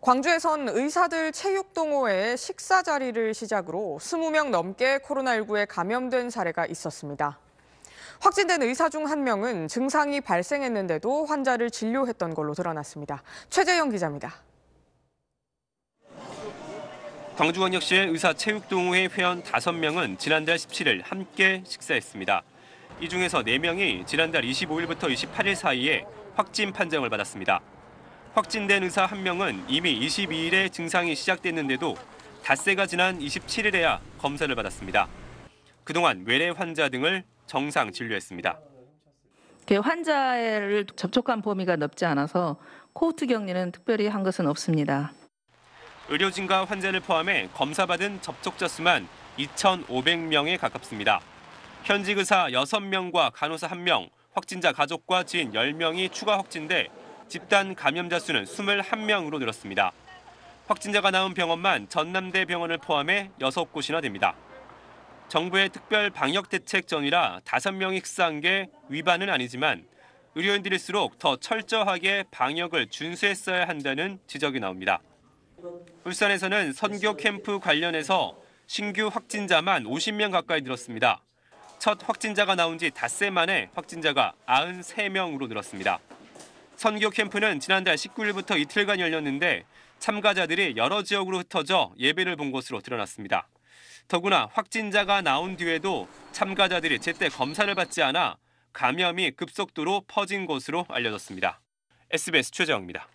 광주에선 의사들 체육동호회의 식사 자리를 시작으로 20명 넘게 코로나19에 감염된 사례가 있었습니다. 확진된 의사 중 한 명은 증상이 발생했는데도 환자를 진료했던 걸로 드러났습니다. 최재영 기자입니다. 광주광역시의 의사 체육동호회 회원 5명은 지난달 17일 함께 식사했습니다. 이 중에서 4명이 지난달 25일부터 28일 사이에 확진 판정을 받았습니다. 확진된 의사 한 명은 이미 22일에 증상이 시작됐는데도 닷새가 지난 27일에야 검사를 받았습니다. 그동안 외래 환자 등을 정상 진료했습니다. 그 환자를 접촉한 범위가 넓지 않아서 코호트 격리는 특별히 한 것은 없습니다. 의료진과 환자를 포함해 검사받은 접촉자 수만 2,500명에 가깝습니다. 현직 의사 6명과 간호사 1명, 확진자 가족과 지인 10명이 추가 확진돼 집단 감염자 수는 21명으로 늘었습니다. 확진자가 나온 병원만 전남대 병원을 포함해 6곳이나 됩니다. 정부의 특별 방역 대책 전이라 5명이 식사한 게 위반은 아니지만 의료인들일수록 더 철저하게 방역을 준수했어야 한다는 지적이 나옵니다. 울산에서는 선교 캠프 관련해서 신규 확진자만 50명 가까이 늘었습니다. 첫 확진자가 나온 지 닷새 만에 확진자가 93명으로 늘었습니다. 선교 캠프는 지난달 19일부터 이틀간 열렸는데 참가자들이 여러 지역으로 흩어져 예배를 본 것으로 드러났습니다. 더구나 확진자가 나온 뒤에도 참가자들이 제때 검사를 받지 않아 감염이 급속도로 퍼진 것으로 알려졌습니다. SBS 최재영입니다.